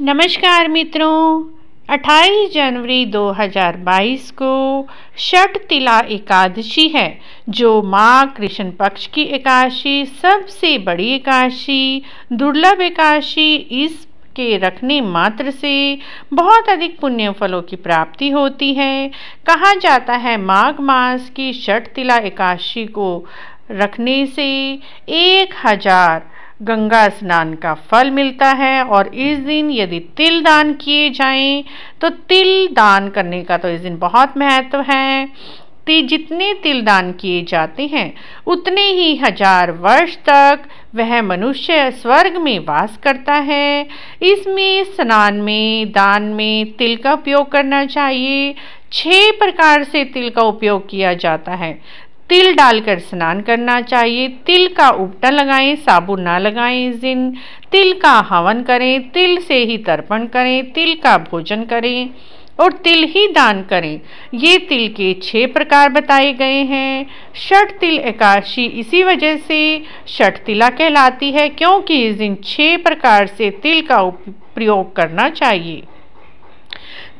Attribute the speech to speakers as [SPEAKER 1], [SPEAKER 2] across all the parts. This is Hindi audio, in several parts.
[SPEAKER 1] नमस्कार मित्रों 28 जनवरी 2022 को षट तिला एकादशी है, जो माँ कृष्ण पक्ष की एकादशी, सबसे बड़ी एकादशी, दुर्लभ एकादशी, इस के रखने मात्र से बहुत अधिक पुण्य फलों की प्राप्ति होती है। कहा जाता है, माघ मास की षट तिला एकादशी को रखने से एक हज़ार गंगा स्नान का फल मिलता है और इस दिन यदि तिल दान किए जाएँ तो तिल दान करने का तो इस दिन बहुत महत्व है। ति जितने तिल दान किए जाते हैं, उतने ही हज़ार वर्ष तक वह मनुष्य स्वर्ग में वास करता है। इसमें, स्नान में, दान में तिल का उपयोग करना चाहिए। छह प्रकार से तिल का उपयोग किया जाता है। तिल डालकर स्नान करना चाहिए। तिल का उपटा लगाएँ, साबुन ना लगाएँ इस दिन। तिल का हवन करें, तिल से ही तर्पण करें, तिल का भोजन करें और तिल ही दान करें। ये तिल के छह प्रकार बताए गए हैं। षट तिल एकादशी इसी वजह से षट तिला कहलाती है क्योंकि इस दिन छह प्रकार से तिल का प्रयोग करना चाहिए।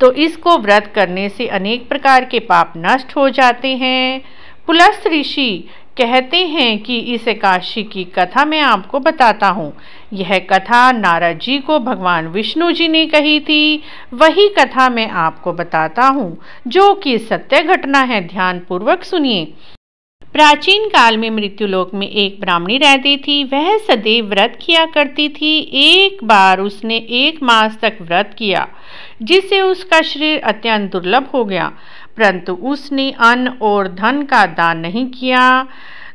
[SPEAKER 1] तो इसको व्रत करने से अनेक प्रकार के पाप नष्ट हो जाते हैं। पुलस ऋषि कहते हैं कि इस एकादशी की कथा मैं आपको बताता हूँ। यह कथा नारद जी को भगवान विष्णु जी ने कही थी। वही कथा मैं आपको बताता हूँ, जो कि सत्य घटना है ध्यान पूर्वक सुनिए। प्राचीन काल में मृत्युलोक में एक ब्राह्मणी रहती थी। वह सदैव व्रत किया करती थी। एक बार उसने एक मास तक व्रत किया, जिससे उसका शरीर अत्यंत दुर्लभ हो गया। परंतु उसने अन्न और धन का दान नहीं किया।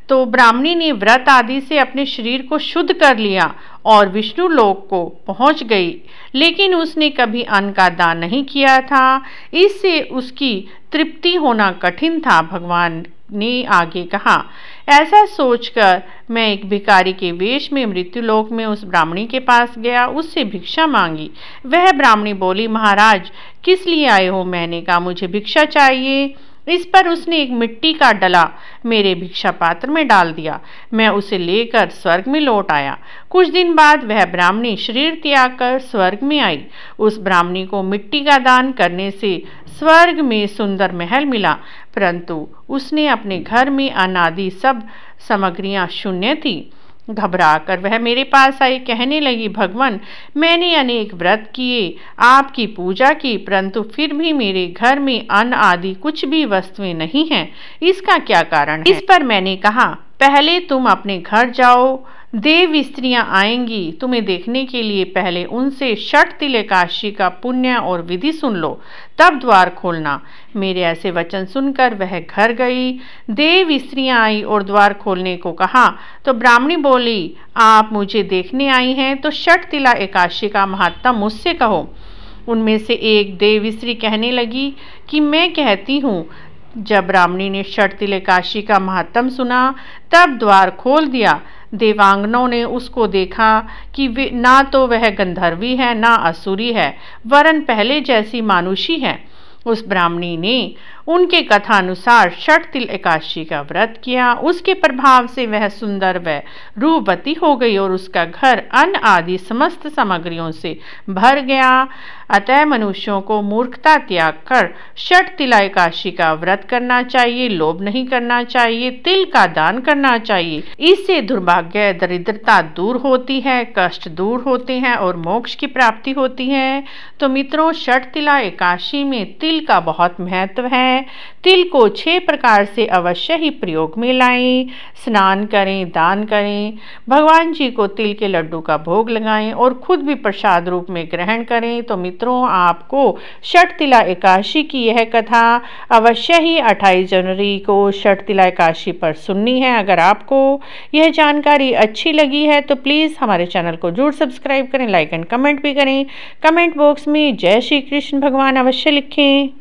[SPEAKER 1] तो ब्राह्मणी ने व्रत आदि से अपने शरीर को शुद्ध कर लिया और विष्णु लोक को पहुँच गई। लेकिन उसने कभी अन्न का दान नहीं किया था। इससे उसकी तृप्ति होना कठिन था, भगवान ने आगे कहा। ऐसा सोचकर मैं एक भिकारी के वेश में मृत्युलोक में उस ब्राह्मणी के पास गया, उससे भिक्षा मांगी। वह ब्राह्मणी बोली, महाराज, किस लिए आए हो? मैंने कहा, मुझे भिक्षा चाहिए। इस पर उसने एक मिट्टी का डला, मेरे भिक्षा पात्र में डाल दिया। मैं उसे लेकर स्वर्ग में लौट आया। कुछ दिन बाद वह ब्राह्मणी शरीर त्याग कर स्वर्ग में आई। उस ब्राह्मणी को मिट्टी का दान करने से स्वर्ग में सुंदर महल मिला। परंतु उसने अपने घर में अनादि सब सामग्रियाँ शून्य थी। घबरा कर वह मेरे पास आई, कहने लगी, भगवान, मैंने अनेक व्रत किए, आपकी पूजा की, परंतु फिर भी मेरे घर में अन्न आदि कुछ भी वस्तुएँ नहीं हैं। इसका क्या कारण है? इस पर मैंने कहा, पहले तुम अपने घर जाओ देव स्त्रियाँ आएँगी, तुम्हें देखने के लिए पहले उनसे षट तिलेकाशी का पुण्य और विधि सुन लो, तब द्वार खोलना। मेरे ऐसे वचन सुनकर वह घर गई। देव स्त्रियाँ आई और द्वार खोलने को कहा तो ब्राह्मणी बोली, आप मुझे देखने आई हैं तो षट तिला एकाशी का महत्ता मुझसे कहो। उनमें से एक देव स्त्री कहने लगी कि, मैं कहती हूँ, जब ब्राह्मणी ने षट तिल एकाशी का महात्म सुना, तब द्वार खोल दिया। देवांगनों ने उसको देखा कि वे ना तो वह गंधर्वी है, ना असुरी है, वरन पहले जैसी मानुषी है। उस ब्राह्मणी ने उनके कथा अनुसार षट तिल एकादशी का व्रत किया। उसके प्रभाव से वह सुंदर व रूपवती हो गई और उसका घर, अन्न आदि समस्त सामग्रियों से भर गया। अतः मनुष्यों को मूर्खता त्याग कर षट तिला एकादशी का व्रत करना चाहिए, लोभ नहीं करना चाहिए, तिल का दान करना चाहिए। इससे दुर्भाग्य, दरिद्रता दूर होती है, कष्ट दूर होते हैं और मोक्ष की प्राप्ति होती है। तो मित्रों षट तिला एकादशी में तिल का बहुत महत्व है। तिल को छह प्रकार से अवश्य ही प्रयोग में लाएँ। स्नान करें, दान करें। भगवान जी को तिल के लड्डू का भोग लगाएँ और खुद भी प्रसाद रूप में ग्रहण करें। तो मित्रों, आपको षट तिला एकादशी की यह कथा अवश्य ही 28 जनवरी को षट तिला एकादशी पर सुननी है। अगर आपको यह जानकारी अच्छी लगी है तो प्लीज़ हमारे चैनल को ज़रूर सब्सक्राइब करें, लाइक एंड कमेंट भी करें। कमेंट बॉक्स में जय श्री कृष्ण भगवान अवश्य लिखें।